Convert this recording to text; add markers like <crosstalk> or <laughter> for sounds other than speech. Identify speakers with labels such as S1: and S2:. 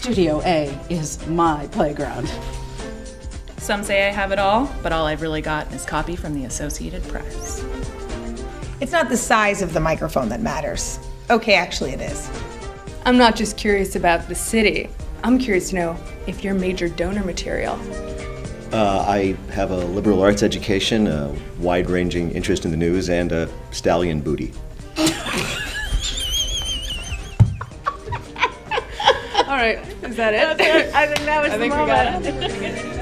S1: Studio A is my playground.
S2: Some say I have it all, but all I've really got is copy from the Associated Press.
S3: It's not the size of the microphone that matters. Okay, actually, it is.
S4: I'm not just curious about the city. I'm curious to know if you're major donor material.
S5: Uh, I have a liberal arts education, a wide ranging interest in the news, and a stallion booty.
S4: All right, is that it?
S3: I think that was
S4: I
S3: the moment. <laughs>